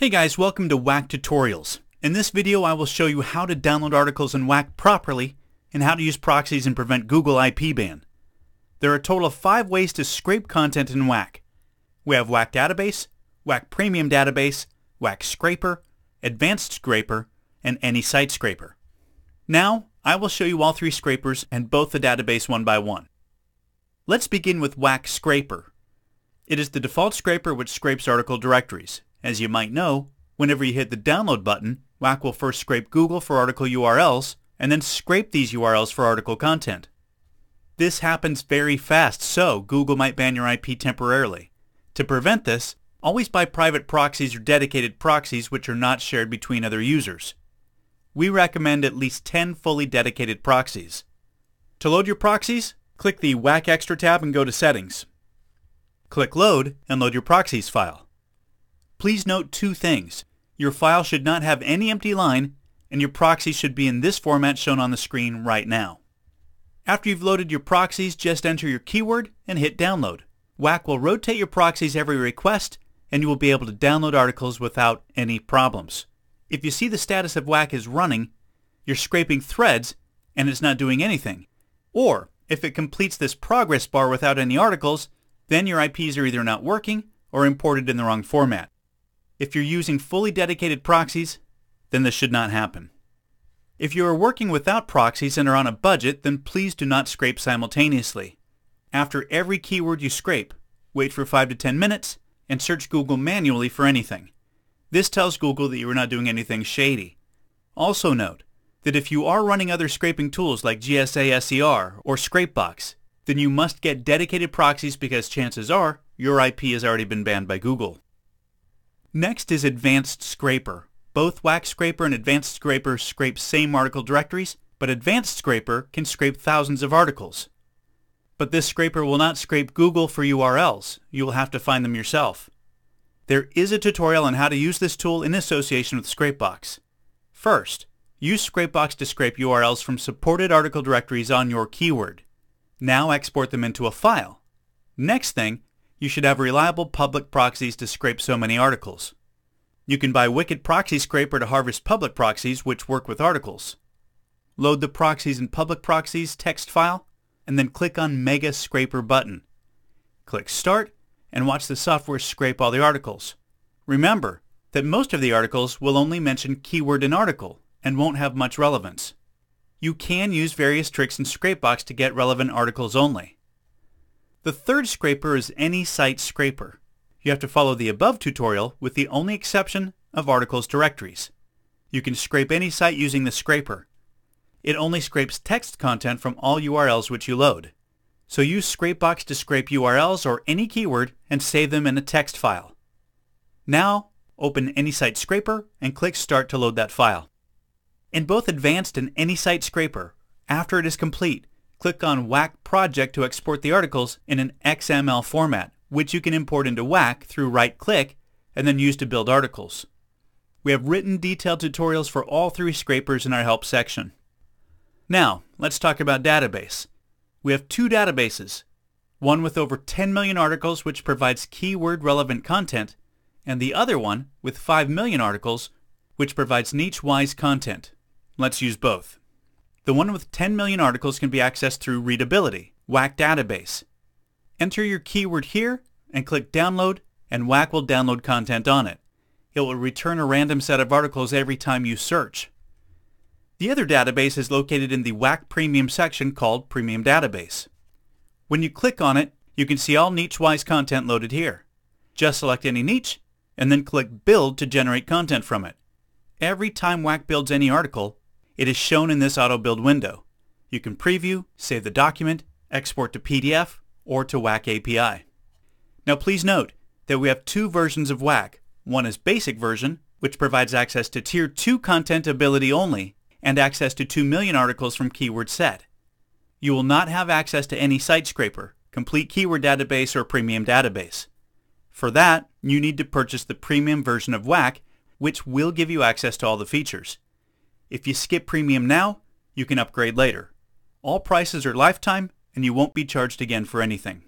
Hey guys, welcome to WAC Tutorials. In this video I will show you how to download articles in WAC properly and how to use proxies and prevent Google IP ban. There are a total of five ways to scrape content in WAC. We have WAC Database, WAC Premium Database, WAC Scraper, Advanced Scraper, and Any Site Scraper. Now, I will show you all three scrapers and both the database one by one. Let's begin with WAC Scraper. It is the default scraper which scrapes article directories. As you might know, whenever you hit the download button, WAC will first scrape Google for article URLs and then scrape these URLs for article content. This happens very fast, so Google might ban your IP temporarily. To prevent this, always buy private proxies or dedicated proxies which are not shared between other users. We recommend at least 10 fully dedicated proxies. To load your proxies, click the WAC-Xtra tab and go to Settings. Click Load and load your proxies file. Please note two things. Your file should not have any empty line, and your proxy should be in this format shown on the screen right now. After you've loaded your proxies, just enter your keyword and hit Download. WAC will rotate your proxies every request, and you will be able to download articles without any problems. If you see the status of WAC is running, you're scraping threads and it's not doing anything. Or, if it completes this progress bar without any articles, then your IPs are either not working or imported in the wrong format. If you're using fully dedicated proxies, then this should not happen. If you are working without proxies and are on a budget, then please do not scrape simultaneously. After every keyword you scrape, wait for 5 to 10 minutes and search Google manually for anything. This tells Google that you are not doing anything shady. Also note that if you are running other scraping tools like GSA SER or Scrapebox, then you must get dedicated proxies because chances are your IP has already been banned by Google. Next is Advanced Scraper. Both WAC Scraper and Advanced Scraper scrape same article directories, but Advanced Scraper can scrape thousands of articles. But this scraper will not scrape Google for URLs. You will have to find them yourself. There is a tutorial on how to use this tool in association with Scrapebox. First, use Scrapebox to scrape URLs from supported article directories on your keyword. Now export them into a file. Next thing, you should have reliable public proxies to scrape so many articles. You can buy Wicked Proxy Scraper to harvest public proxies which work with articles. Load the Proxies and Public Proxies text file, and then click on Mega Scraper button. Click Start, and watch the software scrape all the articles. Remember that most of the articles will only mention keyword in article and won't have much relevance. You can use various tricks in Scrapebox to get relevant articles only. The third scraper is any site scraper. You have to follow the above tutorial with the only exception of articles directories. You can scrape any site using the scraper. It only scrapes text content from all URLs which you load. So use Scrapebox to scrape URLs or any keyword and save them in a text file. Now, open Any Site Scraper and click Start to load that file. In both Advanced and Any Site Scraper, after it is complete, click on WAC Project to export the articles in an XML format, which you can import into WAC through right-click and then use to build articles. We have written detailed tutorials for all three scrapers in our help section. Now, let's talk about database. We have two databases, one with over 10 million articles which provides keyword relevant content, and the other one with 5 million articles which provides niche-wise content. Let's use both. The one with 10 million articles can be accessed through Readability, WAC database. Enter your keyword here and click Download and WAC will download content on it. It will return a random set of articles every time you search. The other database is located in the WAC Premium section called Premium Database. When you click on it, you can see all niche-wise content loaded here. Just select any niche, and then click Build to generate content from it. Every time WAC builds any article, it is shown in this auto build window. You can preview, save the document, export to PDF, or to WAC API. Now please note that we have two versions of WAC. One is basic version, which provides access to Tier 2 content ability only, and access to 2 million articles from Keyword Set. You will not have access to any site scraper, complete keyword database, or premium database. For that, you need to purchase the premium version of WAC, which will give you access to all the features. If you skip premium now, you can upgrade later. All prices are lifetime, and you won't be charged again for anything.